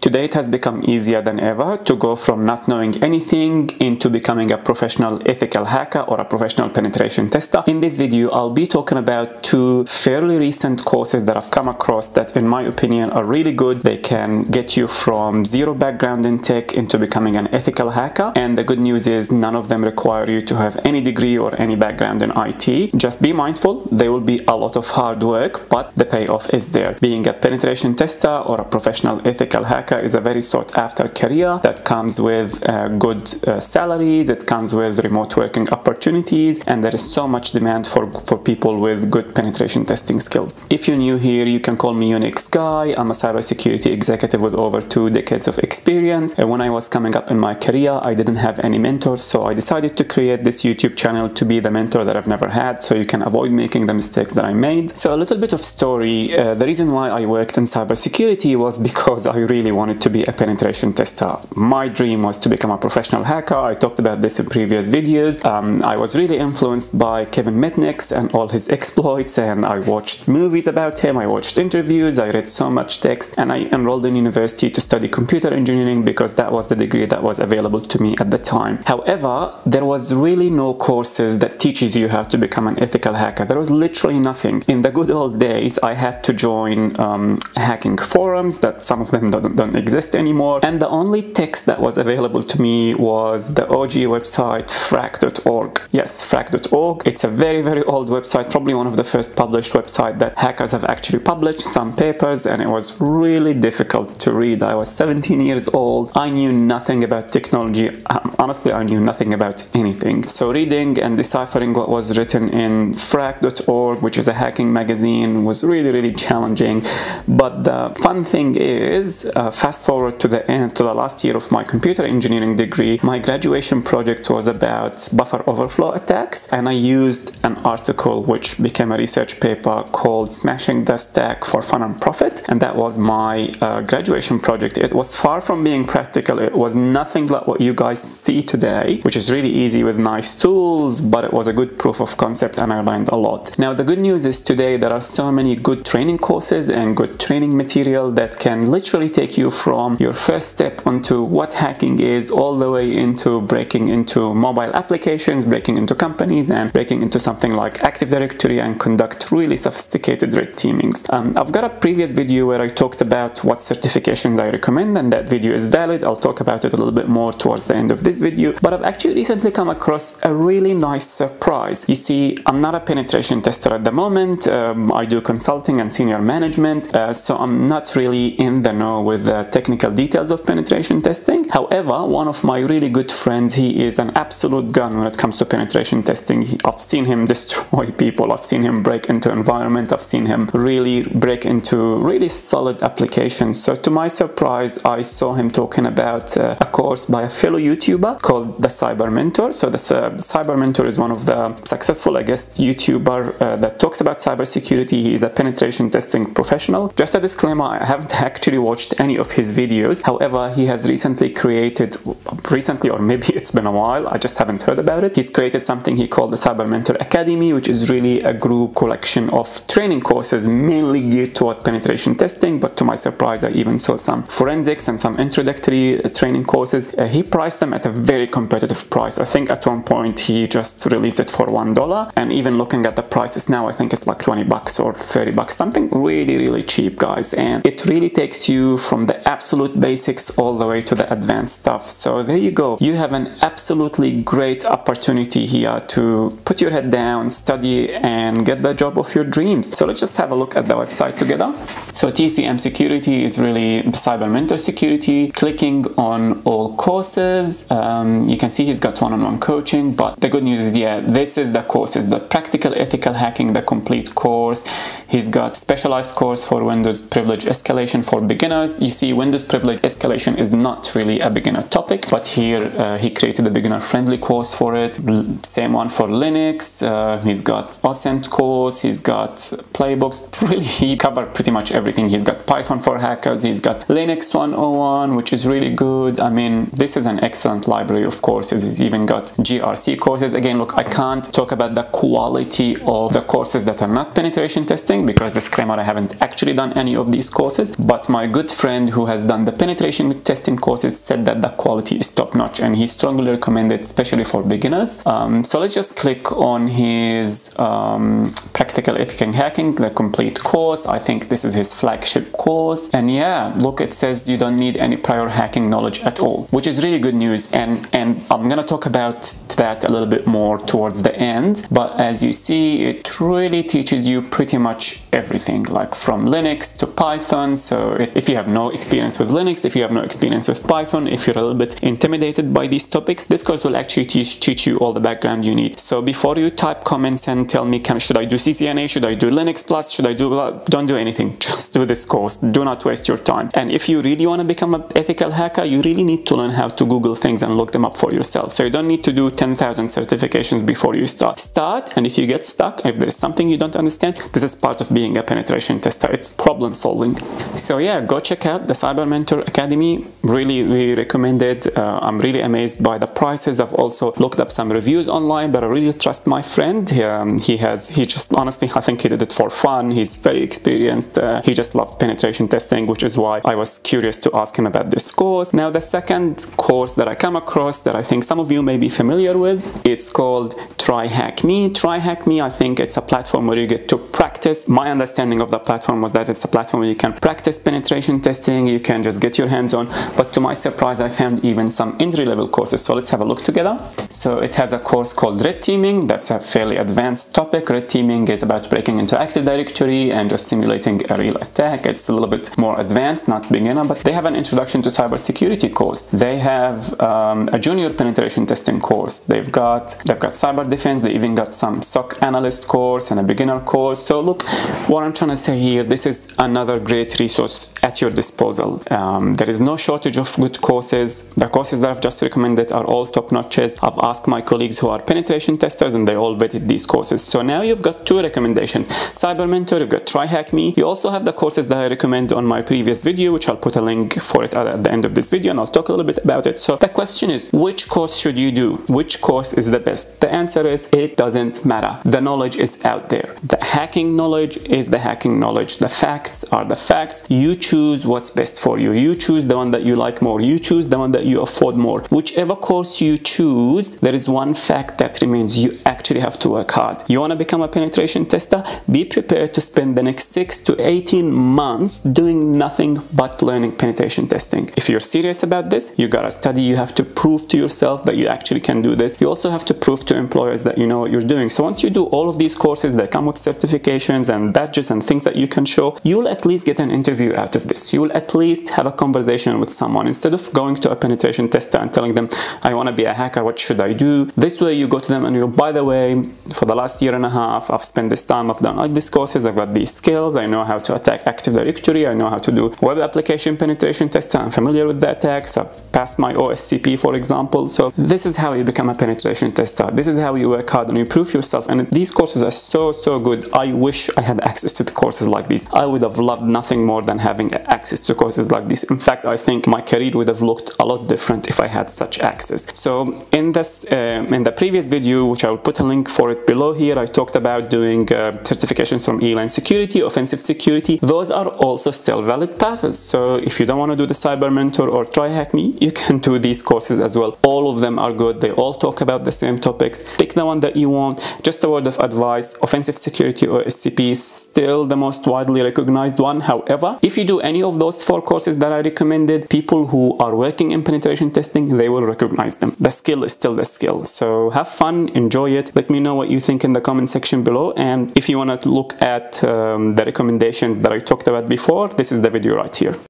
Today it has become easier than ever to go from not knowing anything into becoming a professional ethical hacker or a professional penetration tester. In this video, I'll be talking about two fairly recent courses that I've come across that in my opinion are really good. They can get you from zero background in tech into becoming an ethical hacker. And the good news is none of them require you to have any degree or any background in IT. Just be mindful, there will be a lot of hard work, but the payoff is there. Being a penetration tester or a professional ethical hacker is a very sought after career that comes with uh, good uh, salaries, it comes with remote working opportunities, and there is so much demand for, for people with good penetration testing skills. If you're new here, you can call me UnixGuy. I'm a cybersecurity executive with over two decades of experience. And when I was coming up in my career, I didn't have any mentors, so I decided to create this YouTube channel to be the mentor that I've never had so you can avoid making the mistakes that I made. So a little bit of story. Uh, the reason why I worked in cybersecurity was because I really wanted to be a penetration tester. My dream was to become a professional hacker. I talked about this in previous videos. Um, I was really influenced by Kevin Mitnick and all his exploits and I watched movies about him, I watched interviews, I read so much text and I enrolled in university to study computer engineering because that was the degree that was available to me at the time. However, there was really no courses that teaches you how to become an ethical hacker. There was literally nothing. In the good old days, I had to join um, hacking forums that some of them don't, don't exist anymore. And the only text that was available to me was the OG website phrack.org yes phrack.org it's a very very old website probably one of the first published website that hackers have actually published some papers and it was really difficult to read. I was 17 years old. I knew nothing about technology. Um, honestly I knew nothing about anything. So reading and deciphering what was written in phrack.org which is a hacking magazine was really really challenging. But the fun thing is uh, fast forward to the end, to the last year of my computer engineering degree, my graduation project was about buffer overflow attacks, and I used an article which became a research paper called Smashing the Stack for Fun and Profit, and that was my uh, graduation project. It was far from being practical, it was nothing like what you guys see today, which is really easy with nice tools, but it was a good proof of concept and I learned a lot. Now, the good news is today there are so many good training courses and good training material that can literally take you from your first step onto what hacking is all the way into breaking into mobile applications, breaking into companies and breaking into something like Active Directory and conduct really sophisticated red teamings. Um, I've got a previous video where I talked about what certifications I recommend and that video is valid. I'll talk about it a little bit more towards the end of this video, but I've actually recently come across a really nice surprise. You see, I'm not a penetration tester at the moment. Um, I do consulting and senior management, uh, so I'm not really in the know with the technical details of penetration testing. However, one of my really good friends, he is an absolute gun when it comes to penetration testing. I've seen him destroy people. I've seen him break into environment. I've seen him really break into really solid applications. So to my surprise, I saw him talking about uh, a course by a fellow YouTuber called the Cyber Mentor. So the uh, Cyber Mentor is one of the successful, I guess, YouTuber uh, that talks about cybersecurity. He is a penetration testing professional. Just a disclaimer, I haven't actually watched any of his videos. However, he has recently created, recently or maybe it's been a while, I just haven't heard about it. He's created something he called the Cyber Mentor Academy, which is really a group collection of training courses mainly geared toward penetration testing. But to my surprise, I even saw some forensics and some introductory uh, training courses. Uh, he priced them at a very competitive price. I think at one point he just released it for one dollar, and even looking at the prices now, I think it's like 20 bucks or 30 bucks, something really, really cheap, guys. And it really takes you from the absolute basics all the way to the advanced stuff. So there you go. You have an absolutely great opportunity here to put your head down, study, and get the job of your dreams. So let's just have a look at the website together. So TCM Security is really Cyber Mentor Security. Clicking on all courses, um, you can see he's got one-on-one -on -one coaching, but the good news is, yeah, this is the courses, the Practical Ethical Hacking, the complete course. He's got specialized course for Windows privilege escalation for beginners. You see Windows privilege escalation is not really a beginner topic, but here uh, he created a beginner friendly course for it. Same one for Linux. Uh, he's got OSINT course, he's got playbooks. Really, he covered pretty much everything. He's got Python for hackers, he's got Linux 101, which is really good. I mean, this is an excellent library of courses. He's even got GRC courses. Again, look, I can't talk about the quality of the courses that are not penetration testing because disclaimer, I haven't actually done any of these courses, but my good friend who has done the penetration testing courses said that the quality is top notch and he strongly recommended, especially for beginners. Um, so let's just click on his um, practical ethical hacking, the complete course. I think this is his flagship course. And yeah, look, it says you don't need any prior hacking knowledge at all, which is really good news. And, and I'm gonna talk about that a little bit more towards the end. But as you see, it really teaches you pretty much everything, like from Linux to Python. So if you have no experience with Linux, if you have no experience with Python, if you're a little bit intimidated by these topics, this course will actually teach, teach you all the background you need. So before you type comments and tell me, can, should I do CCNA, should I do Linux Plus, should I do, don't do anything, just do this course. Do not waste your time. And if you really want to become an ethical hacker, you really need to learn how to Google things and look them up for yourself. So you don't need to do 10,000 certifications before you start. Start, and if you get stuck, if there's something you don't understand, this is part of being a penetration tester. It's problem solving. So yeah, go check out the Cyber Mentor Academy. Really, really recommend it. Uh, I'm really amazed by the prices. I've also looked up some reviews online, but I really trust my friend. He, um, he has, he just honestly, I think he did it for fun. He's very experienced. Uh, he just loved penetration testing, which is why I was curious to ask him about this course. Now, the second course that I come across that I think some of you may be familiar with, it's called TryHackMe. Try Hack Me, I think it's a platform where you get to practice. My understanding of the platform was that it's a platform where you can practice penetration testing, you can just get your hands on. But to my surprise, I found even some entry-level courses. So let's have a look together. So it has a course called Red Teaming. That's a fairly advanced topic. Red Teaming is about breaking into Active Directory and just simulating a real attack. It's a little bit more advanced, not beginner, but they have an introduction to cybersecurity course. They have um, a junior penetration testing course. They've got they've got cyber defense. They even got some SOC analyst course and a beginner course. So look, what I'm trying to say here, this is another great resource at your disposal. Um, there is no shortage of good courses. The courses that I've just recommended are all top notches. I've asked my colleagues who are penetration testers and they all vetted these courses. So now you've got two recommendations. Cyber Mentor, you've got TryHackMe. You also have the courses that I recommend on my previous video, which I'll put a link for it at the end of this video and I'll talk a little bit about it. So the question is, which course should you do? Which course is the best? The answer is it doesn't matter. The knowledge is out there. The hacking knowledge is the hacking knowledge. The facts are the facts. You choose what's best for you. You choose the one that you like more. You choose the one that you afford more. Whichever course you choose, there is one fact that remains. You actually have to work hard. You want to become a penetration tester? Be prepared to spend the next 6 to 18 months doing nothing but learning penetration testing. If you're serious about this, you gotta study. You have to prove to yourself that you actually can do this. You also have to prove to employers that you know what you're doing. So once you do all of these courses that come with certifications and badges and things that you can show, you'll at least get an interview out of this. You'll at least have a conversation with someone instead of going to a penetration tester and telling them, I want to be a hacker, what should I do? This way you go to them and you're. by the way, for the last year and a half, I've spent this time, I've done all these courses, I've got these skills, I know how to attack Active Directory, I know how to do web application penetration test, I'm familiar with the attacks, I've passed my OSCP for example. So this is how you become a penetration tester. This is how you work hard and you prove yourself. And these courses are so, so good. I wish I had access to the courses like these. I would have loved nothing more than having access to courses like this. In fact, I think my career would have looked a lot different if I had such access. So in this, um, in the previous video, which I will put a link for it below here, I talked about doing uh, certifications from eLearnSecurity, Offensive Security. Those are also still valid paths. So if you don't want to do the Cyber Mentor or TryHackMe, you can do these courses as well. All of them are good. They all talk about the same topics. Pick the one that you want. Just a word of advice, Offensive Security OSCP is still the most widely recognized one. However, if you do any of those four courses that I recommended, people who are working in penetration testing, they will recognize them. The skill is still the skill. So have fun, enjoy it. Let me know what you think in the comment section below. And if you want to look at um, the recommendations that I talked about before, this is the video right here.